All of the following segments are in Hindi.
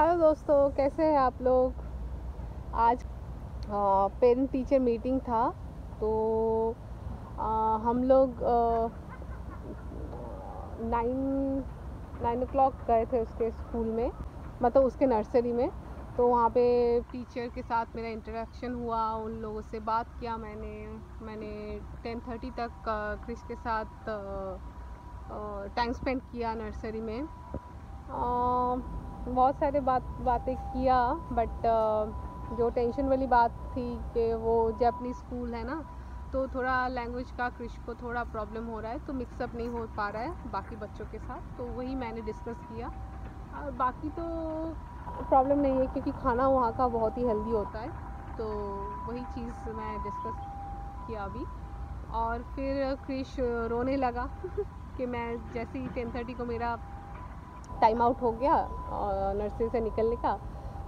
हेलो दोस्तों कैसे हैं आप लोग? आज पेरेंट टीचर मीटिंग था तो आ, हम लोग नाइन नाइन ओ गए थे उसके स्कूल में मतलब उसके नर्सरी में। तो वहाँ पे टीचर के साथ मेरा इंटरेक्शन हुआ उन लोगों से बात किया मैंने। मैंने टेन थर्टी तक क्रिश के साथ टाइम स्पेंड किया नर्सरी में। बहुत सारे बात, बातें किया बट जो टेंशन वाली बात थी कि वो जैपनीज स्कूल है ना तो थोड़ा लैंग्वेज का क्रिश को थोड़ा प्रॉब्लम हो रहा है तो मिक्सअप नहीं हो पा रहा है बाकी बच्चों के साथ तो वही मैंने डिस्कस किया। और बाकी तो प्रॉब्लम नहीं है, क्योंकि खाना वहाँ का बहुत ही हेल्दी होता है तो वही चीज़ मैं डिस्कस किया अभी। और फिर क्रिश रोने लगा कि मैं जैसे ही टेन थर्टी को मेरा टाइम आउट हो गया और नर्सरी से निकलने का।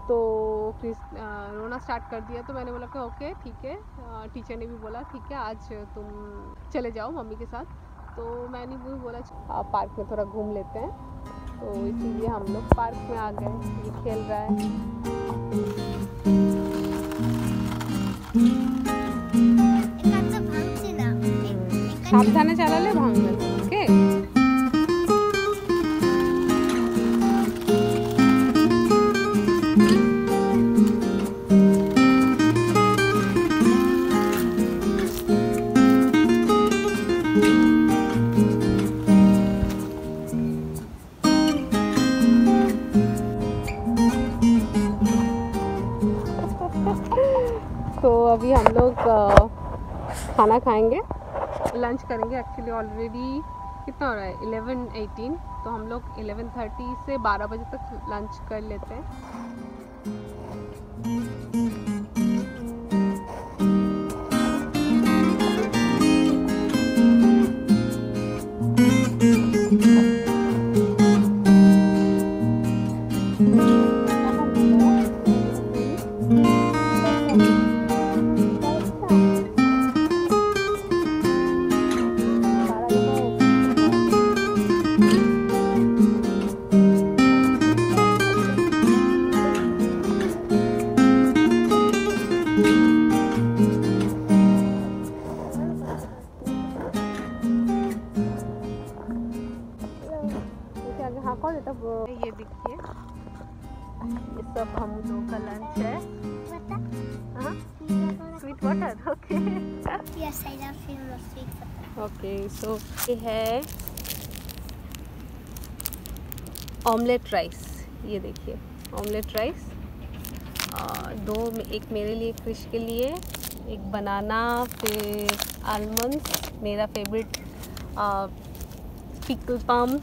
तो फिर रोना स्टार्ट कर दिया। तो मैंने बोला कि ओके ठीक है। टीचर ने भी बोला ठीक है आज तुम चले जाओ मम्मी के साथ। तो मैंने भी बोला आप पार्क में थोड़ा घूम लेते हैं। तो इसीलिए हम लोग पार्क में आ गए। ये खेल रहा है। चला ले भाँग ओके। तो अभी हम लोग खाना खाएँगे। लंच करेंगे एक्चुअली ऑलरेडी कितना हो रहा है? Eleven eighteen. तो हम लोग इलेवन थर्टी से बारह बजे तक लंच कर लेते हैं। ये देखिए। ये सब हम लोग का लंच है। Sweet water okay. Okay so ये है ऑमलेट राइस ये देखिए ऑमलेट राइस दो एक मेरे लिए क्रिश के लिए एक बनाना फिर आलमंड मेरा फेवरेट पिकल पम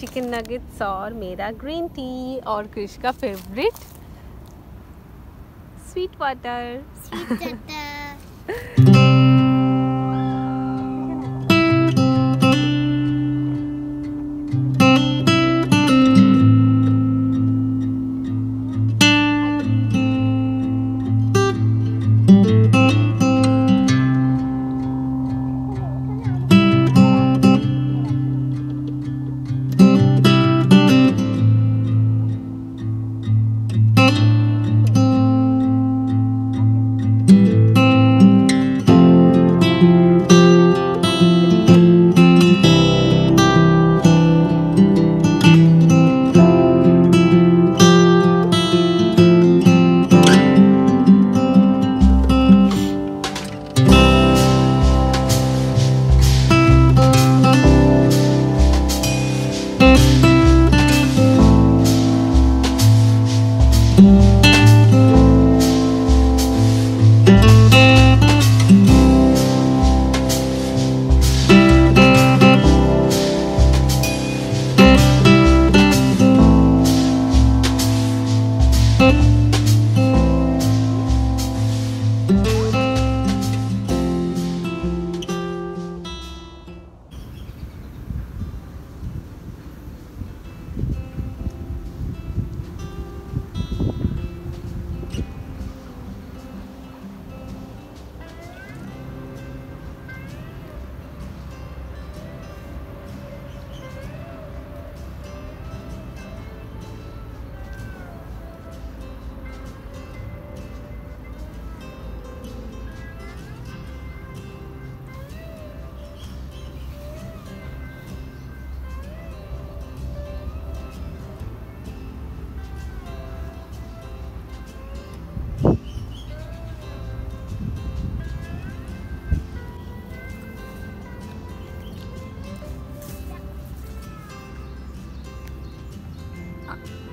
चिकन नगेट्स और मेरा ग्रीन टी और क्रिश का favourite sweet water sweet potato.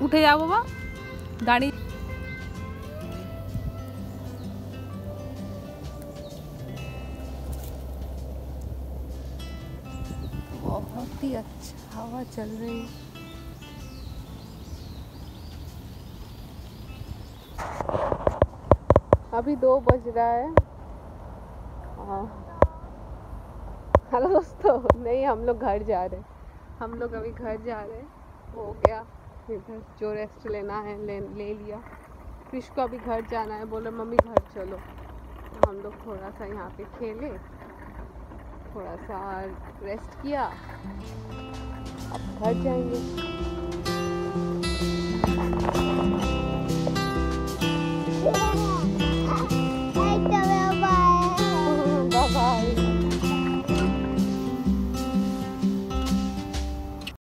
উঠে যাও বাবা দাঁড়িয়ে बहुत ही अच्छा हवा चल रही है अभी दो बज रहा है हाँ। हेलो दोस्तों नहीं हम लोग घर जा रहे हैं हम लोग अभी घर जा रहे हैं हो गया फिर इधर जो रेस्ट लेना है ले, ले लिया। फ़िश को अभी घर जाना है बोले मम्मी घर चलो। तो हम लोग थोड़ा सा यहाँ पे खेले। थोड़ा सा रेस्ट किया। अब घर जाएँगे।